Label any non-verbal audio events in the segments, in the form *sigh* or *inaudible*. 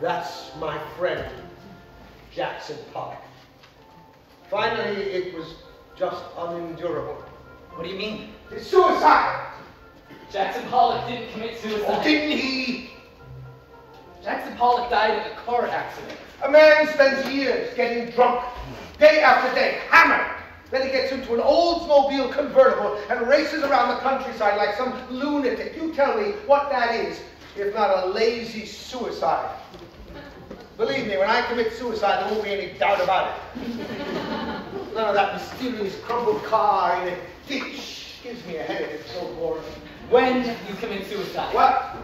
That's my friend, Jackson Pollock. Finally, it was just unendurable. What do you mean? It's suicide! Jackson Pollock didn't commit suicide. Oh, didn't he? Jackson Pollock died in a car accident. A man spends years getting drunk, day after day, hammered. Then he gets into an Oldsmobile convertible and races around the countryside like some lunatic. You tell me what that is, if not a lazy suicide. Believe me, when I commit suicide, there won't be any doubt about it. None of that mysterious crumpled car in a ditch gives me a headache. It's so boring. When you commit suicide. What?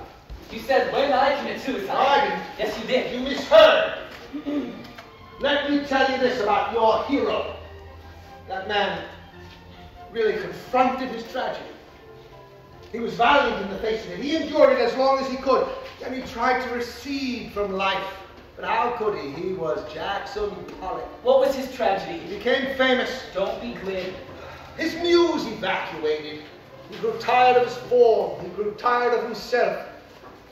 You said when I commit suicide. No, I didn't. Yes, you did. You misheard. Let me tell you this about your hero. That man really confronted his tragedy. He was valiant in the face of it. He endured it as long as he could. And he tried to recede from life. But how could he? He was Jackson Pollock. What was his tragedy? He became famous. Don't be glib. His muse evacuated. He grew tired of his form. He grew tired of himself.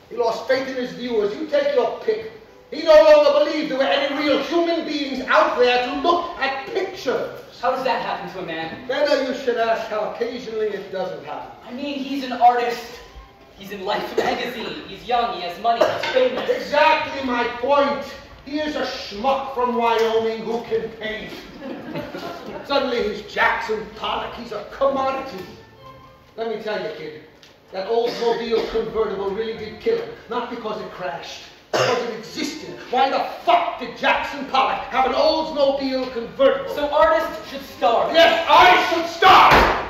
He lost faith in his viewers. You take your pick. He no longer believed there were any real human beings out there to look at pictures. How does that happen to a man? Better you should ask how occasionally it doesn't happen. I mean, he's an artist. He's in Life magazine. He's young. He has money. He's famous. Exactly my point. He is a schmuck from Wyoming who can paint. *laughs* Suddenly he's Jackson Pollock. He's a commodity. Let me tell you, kid, that Oldsmobile convertible really did kill him. Not because it crashed, because it existed. Why the fuck did Jackson Pollock have an Oldsmobile convertible? So artists should starve. Yes, I should starve!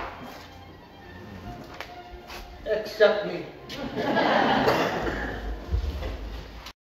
Except me. *laughs*